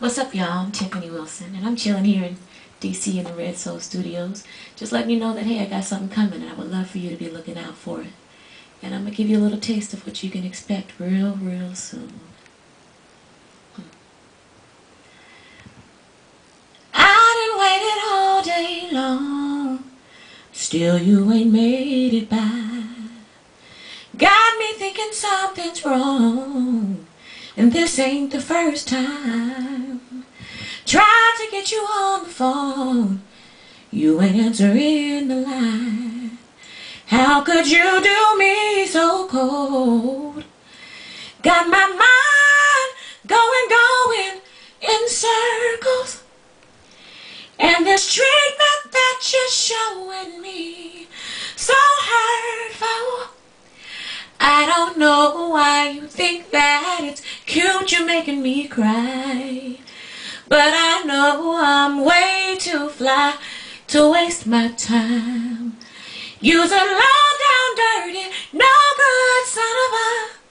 What's up, y'all? I'm Tiffany Wilson, and I'm chilling here in DC in the Red Soul Studios. Just letting you know that, hey, I got something coming, and I would love for you to be looking out for it. And I'm going to give you a little taste of what you can expect real, real soon. Hmm. I done waited all day long, still you ain't made it by. Got me thinking something's wrong. And this ain't the first time. Tried to get you on the phone. You ain't answering the line. How could you do me so cold? Got my mind going, going in circles. And this treatment that you're showing me so hurtful. I don't know why you think that it's cute you're making me cry. But I know I'm way too fly to waste my time. You's a low down dirty, no good son of a,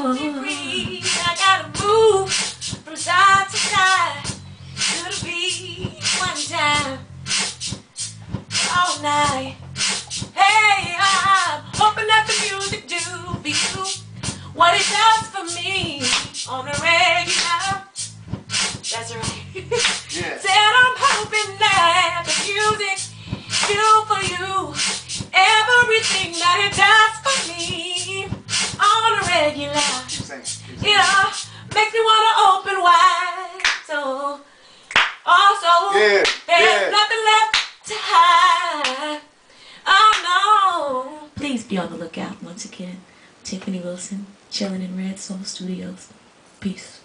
I gotta move from side to side. To the beat one time. All night. Hey, I'm hoping that the music do what it does for me on a regular. That's right. Yeah. Said I'm hoping that the music do for you everything that it does for me on a regular. Keep singing. Keep singing. You know, makes me wanna open wide. So, also, Yeah, there's yeah. nothing left to hide. Oh no. Please be on the lookout once again. Tiffany Wilson, chilling in Red Soul Studios. Peace.